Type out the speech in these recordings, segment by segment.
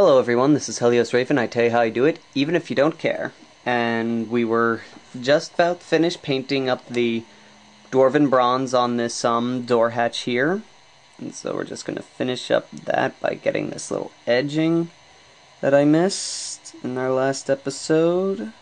Hello everyone, this is Helios Raven. I tell you how I do it, even if you don't care. And we were just about finished painting up the dwarven bronze on this um, door hatch here. And so we're just going to finish up that by getting this little edging that I missed in our last episode.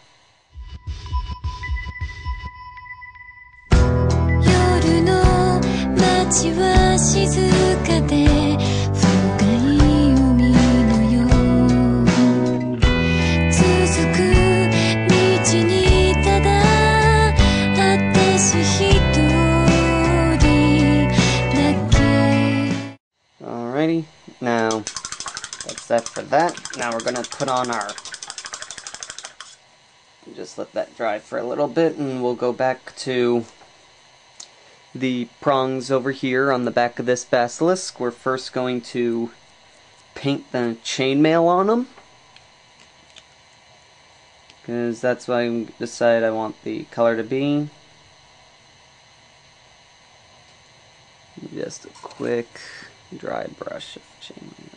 That for that. Now we're gonna put on our. Just let that dry for a little bit, and we'll go back to the prongs over here on the back of this basilisk. We're first going to paint the chainmail on them. Because that's what I decide I want the color to be. Just a quick dry brush of chainmail.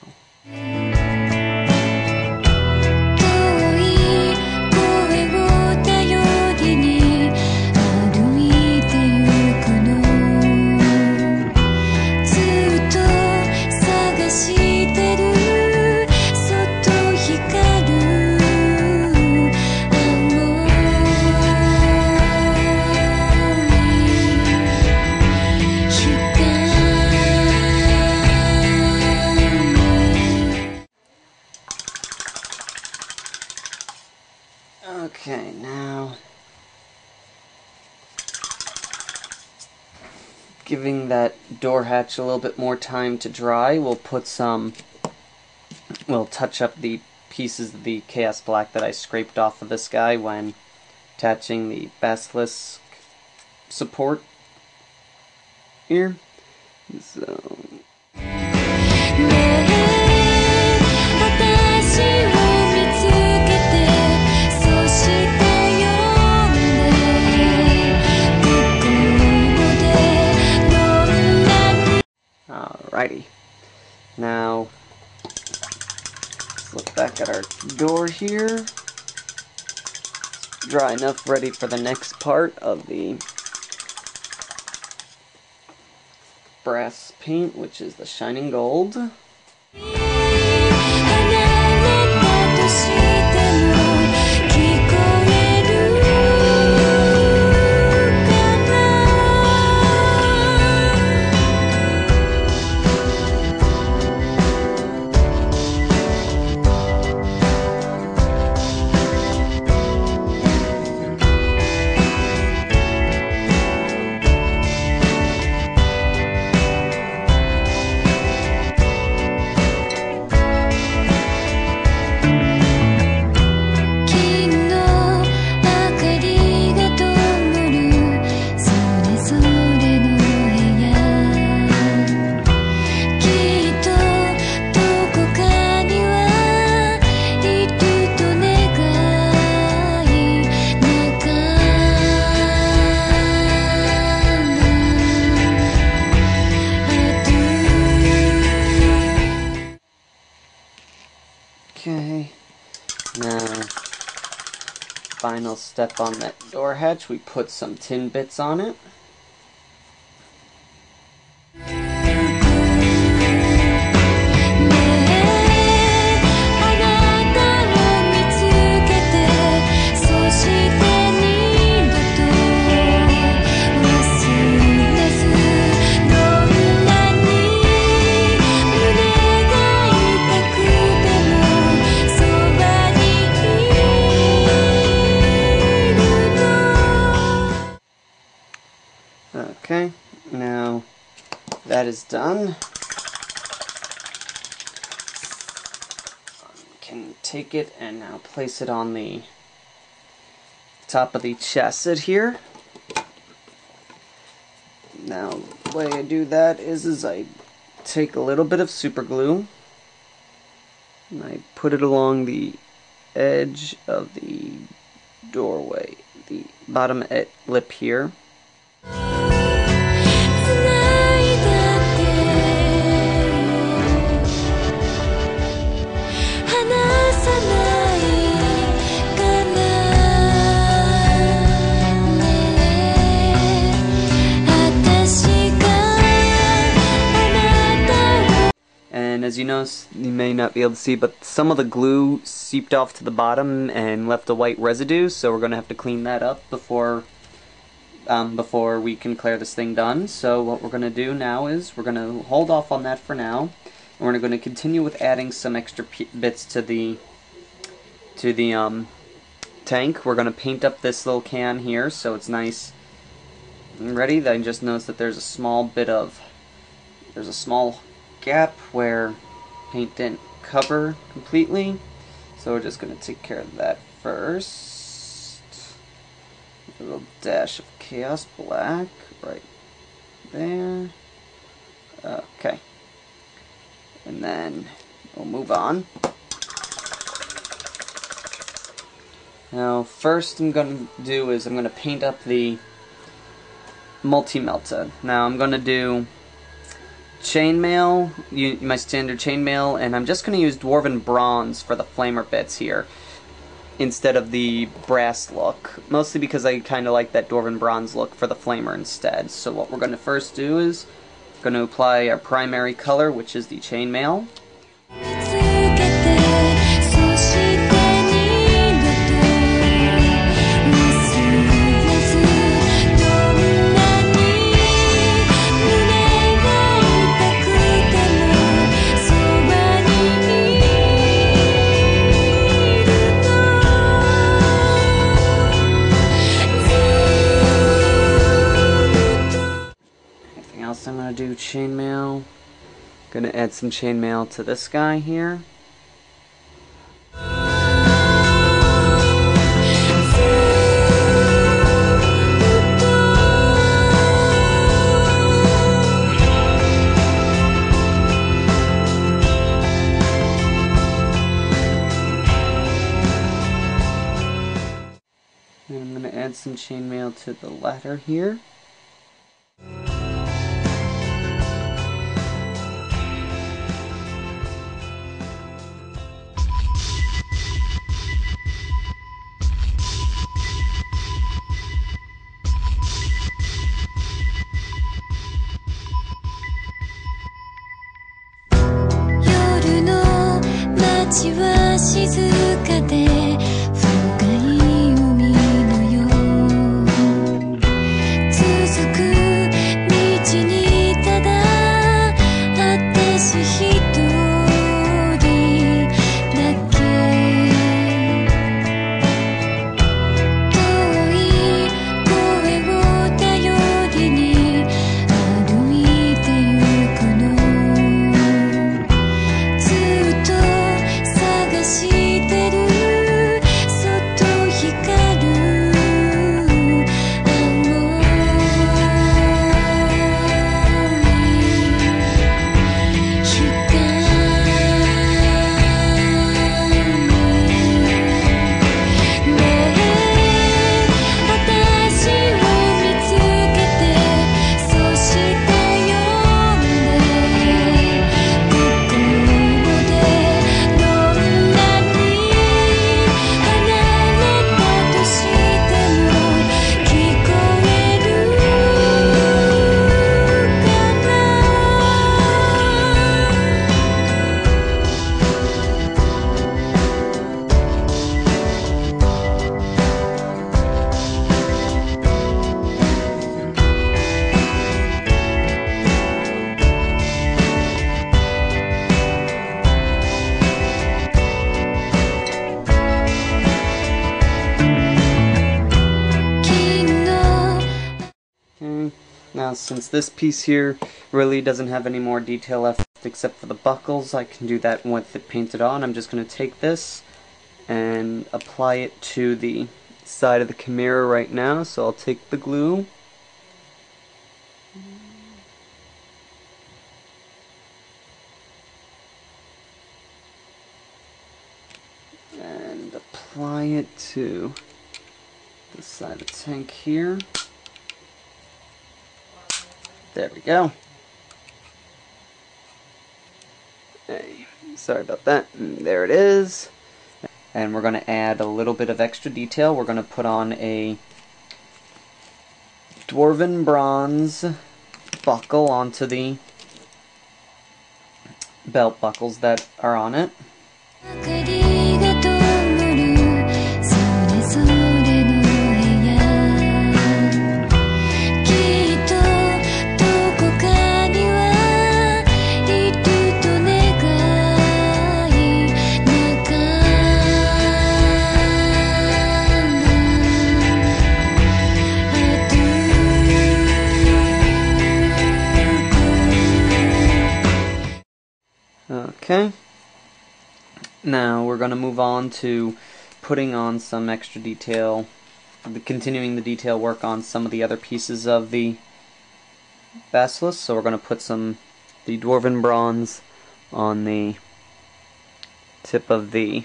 Okay, now giving that door hatch a little bit more time to dry, we'll put some we'll touch up the pieces of the chaos black that I scraped off of this guy when attaching the basilisk support here. So Alrighty. Now, let's look back at our door here. Dry enough, ready for the next part of the brass paint, which is the shining gold. Final step on that door hatch, we put some Tin Bitz on it. Is done. Can take it and now place it on the top of the chassis here. Now, the way I do that is, is I take a little bit of super glue and I put it along the edge of the doorway, the bottom lip here. You notice, you may not be able to see, but some of the glue seeped off to the bottom and left a white residue, so we're going to have to clean that up before um, before we can clear this thing done. So what we're going to do now is we're going to hold off on that for now, and we're going to continue with adding some extra bits to the to the um, tank. We're going to paint up this little can here so it's nice and ready. Then just notice that there's a small bit of there's a small gap where paint didn't cover completely. So we're just going to take care of that first. A little dash of Chaos Black right there. Okay. And then we'll move on. Now, first I'm going to do is I'm going to paint up the multi-melta. Now I'm going to do chainmail, my standard chainmail, and I'm just going to use Dwarven Bronze for the flamer bits here instead of the brass look, mostly because I kind of like that Dwarven Bronze look for the flamer instead. So what we're going to first do is going to apply our primary color, which is the chainmail. Do chainmail. Gonna add some chainmail to this guy here. And I'm going to add some chainmail to the ladder here. Since this piece here really doesn't have any more detail left except for the buckles, I can do that with it painted on. I'm just going to take this and apply it to the side of the Chimera right now. So I'll take the glue and apply it to the side of the tank here. There we go. Hey, sorry about that. Mm, there it is. And we're going to add a little bit of extra detail. We're going to put on a Dwarven Bronze buckle onto the belt buckles that are on it. Okay. Now we're going to move on to putting on some extra detail, continuing the detail work on some of the other pieces of the basilisk. So we're going to put some the dwarven bronze on the tip of the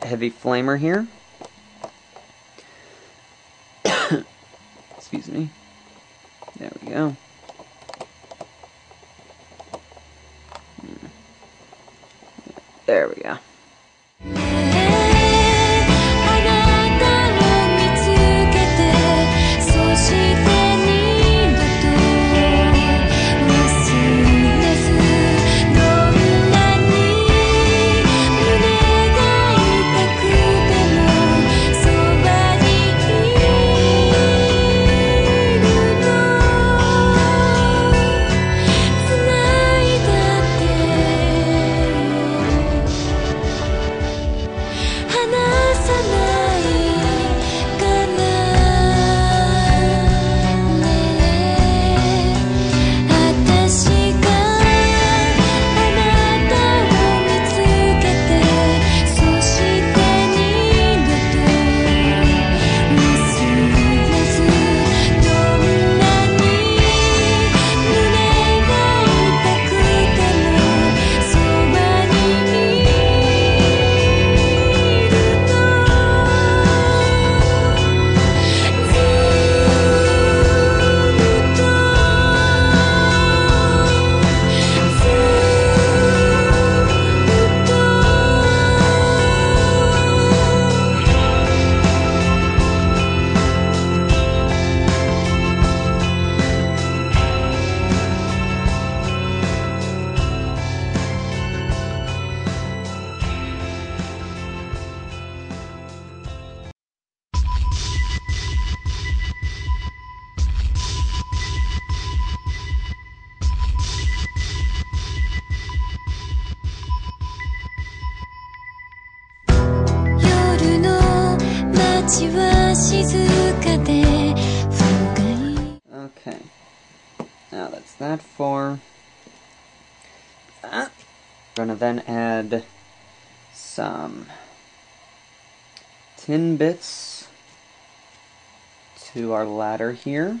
heavy flamer here. Excuse me. There we go. There we go. Okay. Now that's that for that. We're gonna then add some Tin Bitz to our ladder here.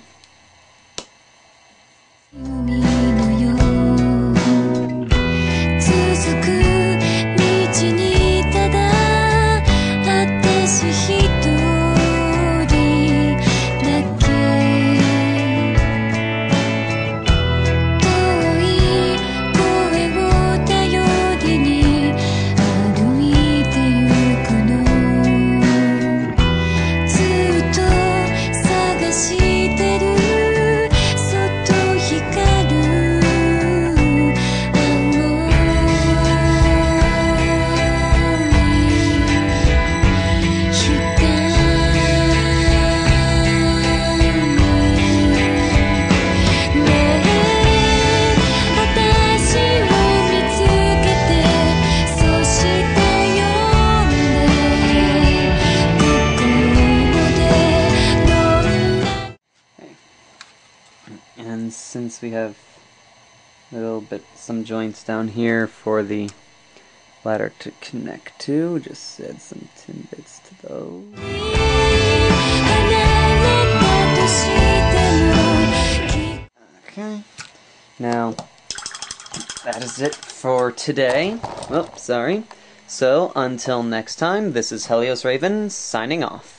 and since we have a little bit some joints down here for the ladder to connect to, just add some Tin Bitz to those. Okay, now that is it for today. Oh, sorry. So, until next time, this is Helios Raven signing off.